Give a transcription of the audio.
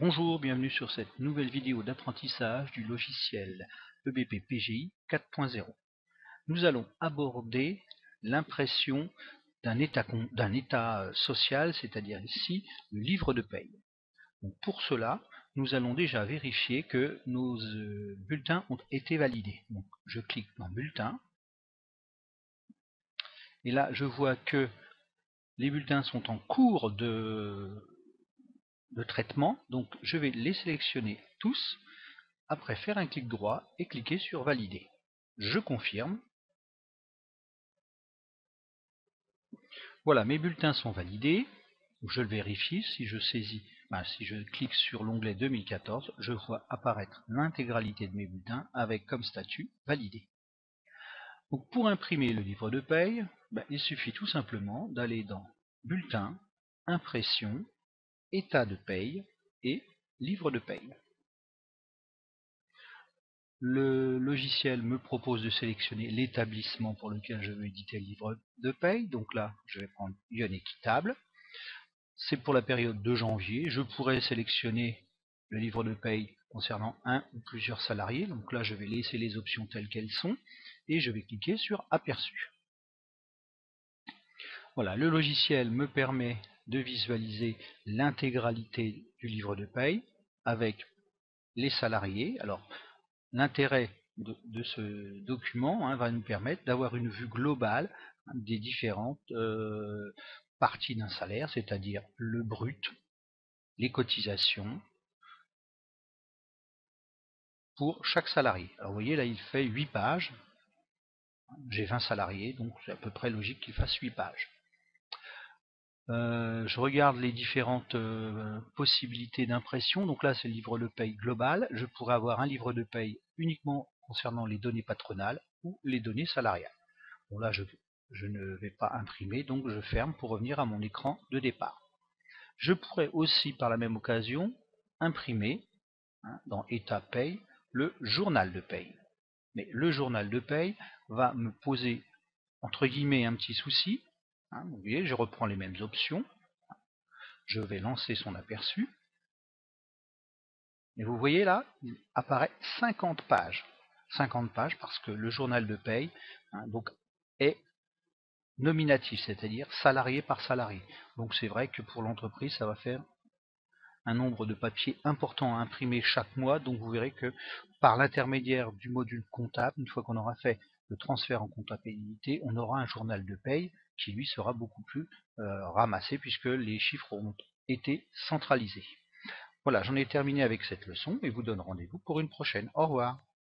Bonjour, bienvenue sur cette nouvelle vidéo d'apprentissage du logiciel EBP PGI 4.0. Nous allons aborder l'impression d'un état, euh, social, c'est-à-dire ici le livre de paye. Pour cela, nous allons déjà vérifier que nos euh, bulletins ont été validés. Je clique dans Bulletin. Et là, je vois que les bulletins sont en cours de, de traitement, donc je vais les sélectionner tous, après faire un clic droit et cliquer sur valider. Je confirme. Voilà, mes bulletins sont validés. Je le vérifie, si je saisis, ben, si je clique sur l'onglet 2014, je vois apparaître l'intégralité de mes bulletins avec comme statut validé. Pour imprimer le livre de paye, ben, il suffit tout simplement d'aller dans Bulletin, Impression, État de paye et Livre de paye. Le logiciel me propose de sélectionner l'établissement pour lequel je veux éditer le livre de paye. Donc là, je vais prendre Lyon Équitable. C'est pour la période de janvier. Je pourrais sélectionner le livre de paye concernant un ou plusieurs salariés. Donc là, je vais laisser les options telles qu'elles sont et je vais cliquer sur Aperçu. Voilà, le logiciel me permet de visualiser l'intégralité du livre de paye avec les salariés. Alors, l'intérêt de, ce document hein, va nous permettre d'avoir une vue globale des différentes euh, parties d'un salaire, c'est-à-dire le brut, les cotisations, pour chaque salarié. Alors vous voyez, là il fait 8 pages. J'ai 20 salariés, donc c'est à peu près logique qu'il fasse 8 pages. Euh, je regarde les différentes euh, possibilités d'impression. Donc là, c'est le livre de paye global. Je pourrais avoir un livre de paye uniquement concernant les données patronales ou les données salariales. Bon là, je, ne vais pas imprimer, donc je ferme pour revenir à mon écran de départ. Je pourrais aussi, par la même occasion, imprimer hein, dans État paye le journal de paye. Mais le journal de paye va me poser entre guillemets un petit souci, Hein, vous voyez, je reprends les mêmes options. Je vais lancer son aperçu. Et vous voyez là, il apparaît 50 pages. 50 pages parce que le journal de paye hein, donc, est nominatif, c'est-à-dire salarié par salarié. Donc c'est vrai que pour l'entreprise, ça va faire un nombre de papiers important à imprimer chaque mois. Donc vous verrez que par l'intermédiaire du module comptable, une fois qu'on aura fait le transfert en comptabilité, on aura un journal de paye qui lui sera beaucoup plus euh, ramassé puisque les chiffres ont été centralisés. Voilà, j'en ai terminé avec cette leçon et vous donne rendez-vous pour une prochaine. Au revoir.